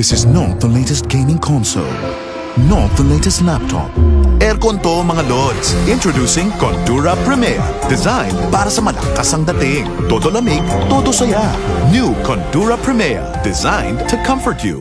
This is not the latest gaming console. Not the latest laptop. Aircon to mga lords. Introducing Contura Premier. Designed para sa malakas ang dating. Todo lamig, todo saya. New Contura Premier. Designed to comfort you.